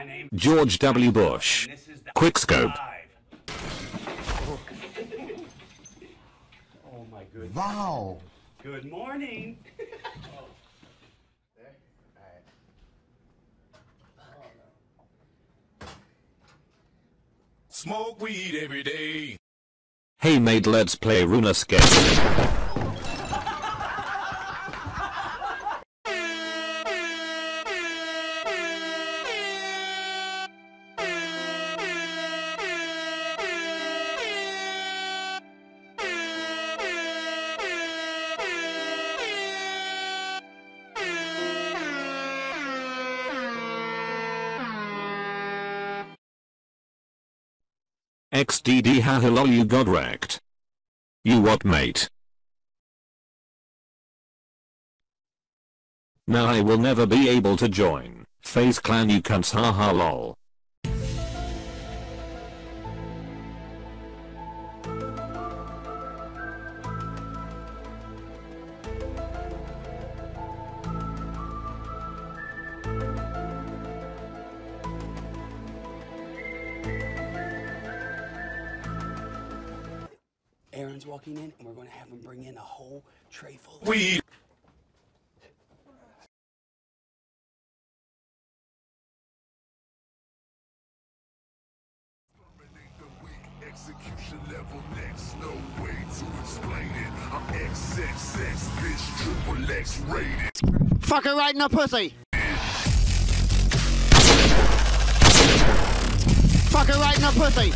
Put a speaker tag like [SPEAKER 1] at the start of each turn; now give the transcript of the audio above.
[SPEAKER 1] My name
[SPEAKER 2] George W. Bush.
[SPEAKER 1] this is
[SPEAKER 2] Quickscope.
[SPEAKER 1] Live. oh my goodness.
[SPEAKER 3] Wow.
[SPEAKER 1] Good morning.
[SPEAKER 4] Smoke weed every day.
[SPEAKER 2] Hey mate let's play RuneScape. XDD ha hello you got wrecked. You what mate? Now I will never be able to join. FaZe clan you cunts haha lol.
[SPEAKER 1] Aaron's walking in, and we're going to have him bring in a whole tray full of
[SPEAKER 4] Weed.
[SPEAKER 5] Execution level next, no way to explain it. I'm XXX, bitch, triple X rated.
[SPEAKER 3] Fuck her right in the pussy. Fuck her right in the pussy.